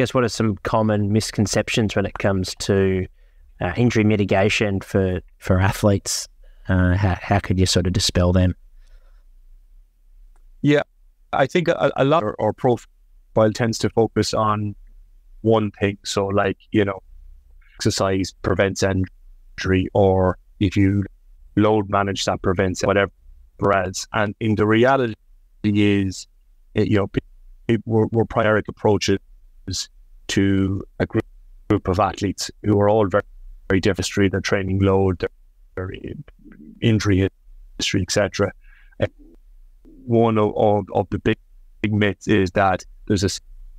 guess what are some common misconceptions when it comes to uh, injury mitigation for for athletes? Uh, how how could you sort of dispel them? Yeah, I think a, a lot of our profile tends to focus on one thing. So, like you know, exercise prevents injury, or if you load manage that prevents whatever else. And in the reality is, you know, we're, we're priority approaches to a group, group of athletes who are all very, very different their training load, their, injury history, etc. One of, of, of, the big, big myths is that there's a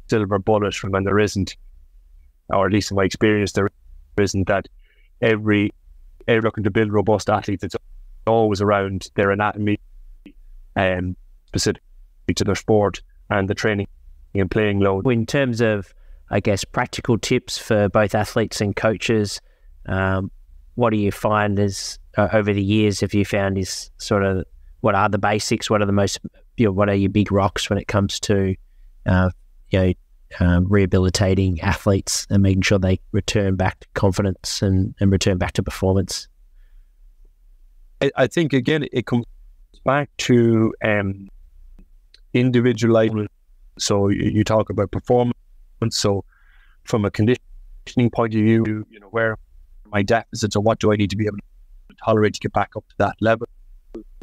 silver bullet from when there isn't, or at least in my experience, there isn't that every every looking to build robust athletes, it's always around their anatomy um, specific to their sport and the training and playing load. In terms of I guess, practical tips for both athletes and coaches. Um, what do you find as uh, over the years have you found is sort of what are the basics? What are the most, you know, what are your big rocks when it comes to, uh, you know, um, rehabilitating athletes and making sure they return back to confidence and, and return back to performance? I, I think, again, it comes back to um, individualized. So you, you talk about performance so, from a conditioning point of view, you know, where my deficits or what do I need to be able to tolerate to get back up to that level?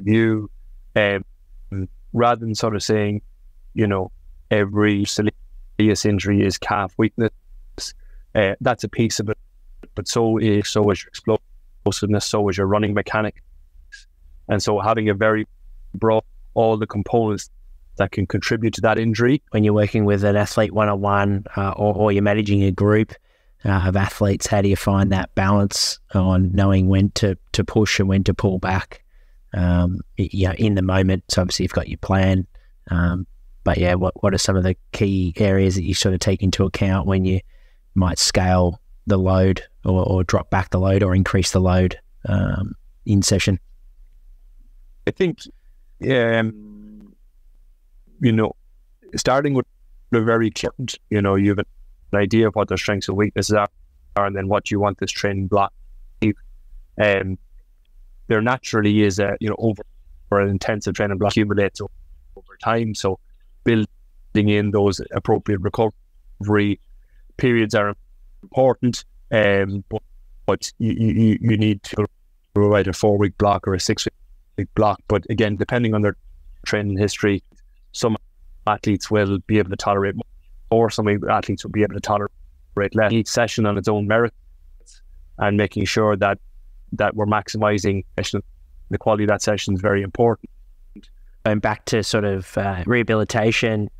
You, um, rather than sort of saying, you know, every serious injury is calf weakness, uh, that's a piece of it. But so is so is your explosiveness, so is your running mechanics, and so having a very broad all the components that can contribute to that injury. When you're working with an athlete one on one or you're managing a group uh, of athletes, how do you find that balance on knowing when to, to push and when to pull back? Um, you know, in the moment, so obviously you've got your plan. Um, but yeah, what, what are some of the key areas that you sort of take into account when you might scale the load or, or drop back the load or increase the load um, in session? I think, yeah, um, you know, starting with the very important, you know, you have an idea of what their strengths and weaknesses are, and then what you want this training block. Um, there naturally is a, you know, over for an intensive training block accumulates over, over time. So building in those appropriate recovery periods are important. Um, but, but you, you, you need to provide a four week block or a six week block. But again, depending on their training history, some athletes will be able to tolerate more, or some athletes will be able to tolerate less. Each session on its own merits and making sure that that we're maximizing the quality of that session is very important. Going back to sort of uh, rehabilitation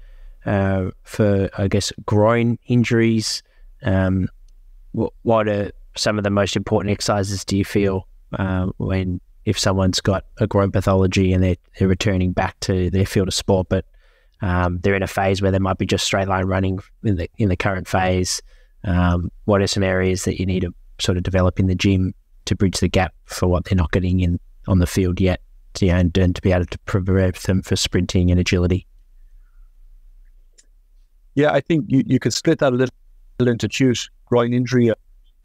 uh, for, I guess, groin injuries, um, what, what are some of the most important exercises do you feel uh, when if someone's got a groin pathology and they're, they're returning back to their field of sport, but um, they're in a phase where they might be just straight line running in the in the current phase. Um, what are some areas that you need to sort of develop in the gym to bridge the gap for what they're not getting in on the field yet, to, and, and to be able to prepare them for sprinting and agility? Yeah, I think you, you could split that a little into two: groin injury, a,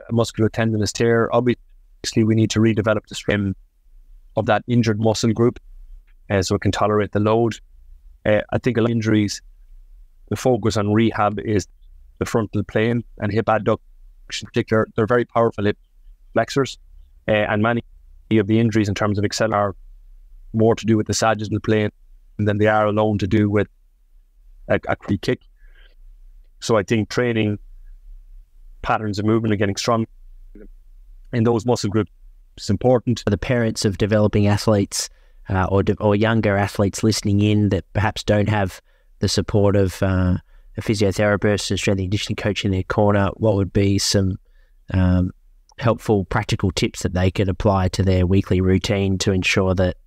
a muscular tendinous tear. Obviously, we need to redevelop the strength of that injured muscle group uh, so it can tolerate the load. Uh, I think a lot of injuries, the focus on rehab is the frontal plane and hip adduction in particular. They're very powerful hip flexors, uh, and many of the injuries in terms of excel are more to do with the sagittal plane than they are alone to do with a, a kick. So I think training patterns of movement and getting strong in those muscle groups it's important. for The parents of developing athletes uh, or, de- or younger athletes listening in that perhaps don't have the support of uh, a physiotherapist and strength and conditioning coach in their corner, what would be some um, helpful practical tips that they could apply to their weekly routine to ensure that,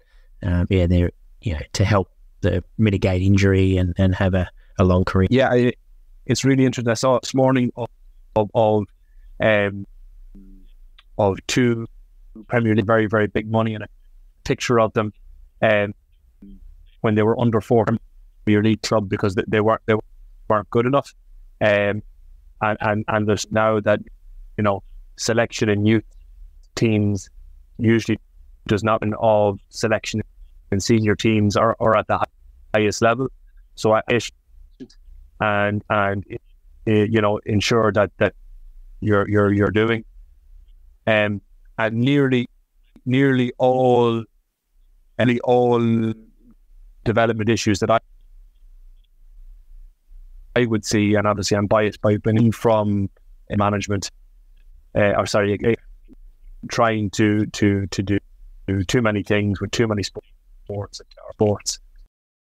um, yeah, they're, you know, to help the mitigate injury and, and have a, a long career? Yeah, it's really interesting. I saw this morning of, of, of um, of two Premier League, very, very big money, and a picture of them um, when they were under four Premier League club because they, they weren't they weren't good enough. Um, and, and, and there's now that, you know, selection in youth teams usually does not involve selection in senior teams or, or at the highest level. So I and and you know ensure that that you're you're you're doing. Um, and nearly nearly all nearly all development issues that I I would see, and obviously I'm biased by being from management, uh, or sorry, trying to to to do, do too many things with too many sports sports